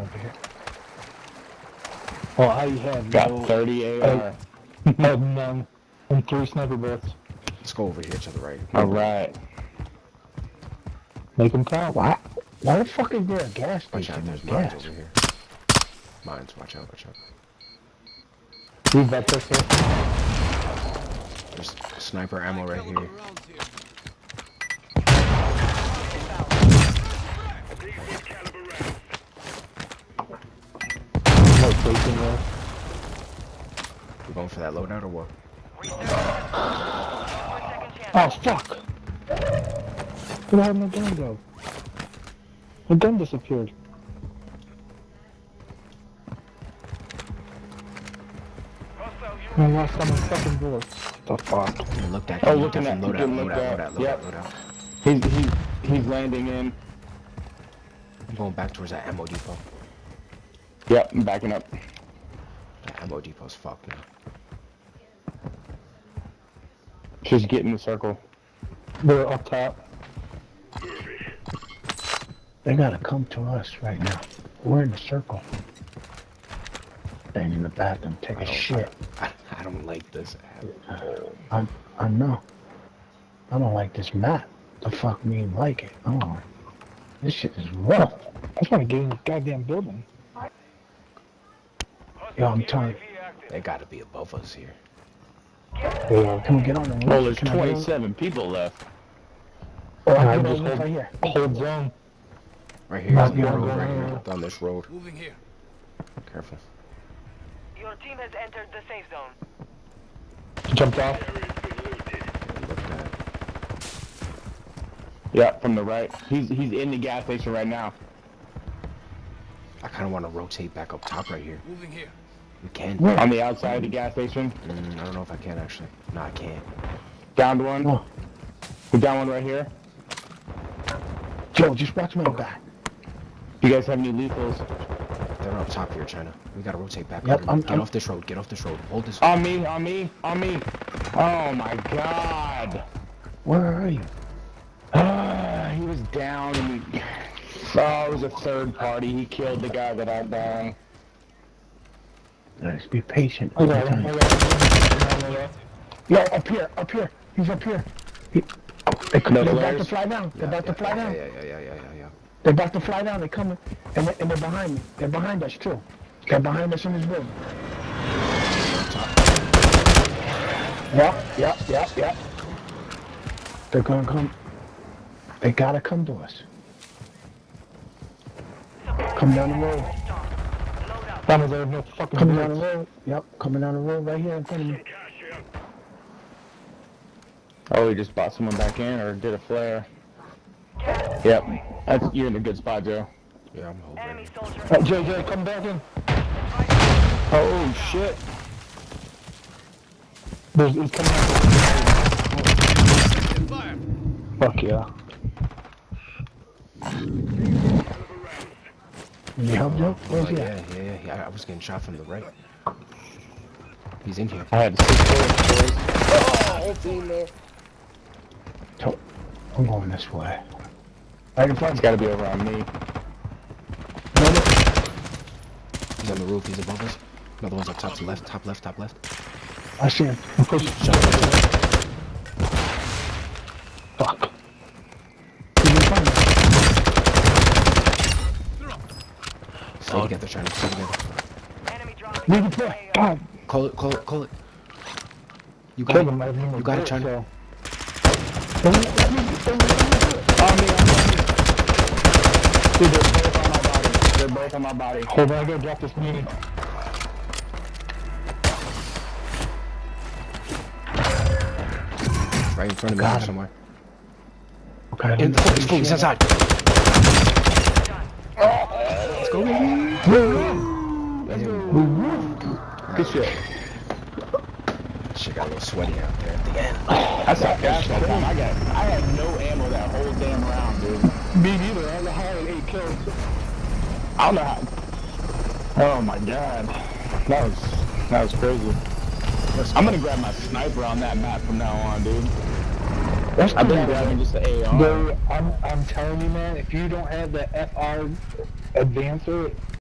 over here. Well, I have Got no, 30 I AR. have none, and three sniper bullets. Let's go over here to the right. Alright. Make them count. Why? Why the fuck is there a gas Watch station? out, there's with mines gas? over here. Mines, watch out, watch out. Leave that pistol. There's sniper ammo right here. No station there. Going for that loadout or what? Oh fuck! Where did my gun go? My gun disappeared. I lost all my fucking bullets. The fuck? You looked at Oh, looking at- loadout, looking loadout, at- loadout, loadout, yep. loadout. He's, he's, he's landing in. I'm going back towards that ammo depot. Yep, I'm backing up. That ammo depot's fucked now. Just get in the circle. They're up top. They gotta come to us right now. We're in the circle. Staying in the bathroom, take I a don't, shit. I, I don't like this at all. I I know. I don't like this map. The fuck me like it. Oh, this shit is rough. I just want to get in this goddamn building. Yo, I'm telling you. They gotta be above us here. Yeah, can we get on the roof? Well, there's Can I get on- 27 people left. Oh, Can I I can just just hold- right here. Hold zone. Right here, Not on road, go right here. Down this road. Moving here. Careful. Your team has entered the safe zone. Jumped off. Getting looked at. Yeah, from the right. He's he's in the gas station right now. I kind of want to rotate back up top right here. Moving here. We can. Where? On the outside of the gas station. Mm, I don't know if I can actually. No, I can't. Downed one. Oh. We down one right here. Joe, just watch my back. You guys have any lethals? They're up top here, China. We gotta rotate back. Yep. I'm- Get I'm- off this road. Get off this road. Hold this. On me, on me, on me. Oh my god. Where are you? Ah, he was down and we... Oh, it was a third party. He killed the guy that I down. Let's be patient. I'm telling you. Yo, up here, up here. He's up here. He, they, No they're about to fly down. They're Yeah, about yeah, to fly yeah, down. Yeah, yeah, yeah, yeah, yeah, yeah. They're about to fly down. They're coming, and they're, and they're behind me. They're behind us too. They're behind us in this building. Yep, yep, yep, yep. They're gonna come. They gotta come to us. Come down the road. Load up. Coming down no fucking Coming down the road. Yep, coming down the road right here in front of me. Oh, he just bought someone back in or did a flare. Yep. That's, you're in a good spot, Joe. Yeah, I'm holding. Enemy soldier. Uh, JJ, come back in. Oh, shit. There's, he's coming out. Fuck yeah. Need help, Joe? Where's Oh, he yeah, yeah, yeah, yeah. I was getting shot from the right. He's in here. I had six bullets, boys. Oh, oh, so, I'm going this way. Right in front. It's gotta be over on me. He's on the roof. He's above us. Another one's up top to left, top left, top left. I see him. Shot, shot, shot. Fuck. He's in front of me. Stay together, China. Stay together. Enemy dropping. Leave it. God. Call it, call it, call it. You got Killed it. him. I have no more You got it, bullets, China. so- Don't let- let me- don't let me do it. On me, on me. Dude, they're both on my body. They're both on my body. Hold on, I gotta drop this mini. Right in front of me Got him. somewhere. Okay. In, let me- he's full, he's outside. Let's go, baby. Good shit. Shit got a little sweaty out there at the end. I saw that time. I got, I had no ammo that whole damn round, dude. Me neither. I only had eight kills. I don't know how. Oh my god. That was, that was crazy. I'm gonna grab my sniper on that map from now on, dude. That's I've been grabbing just the AR. Dude, I'm, I'm telling you, man, if you don't have the FR Avancer,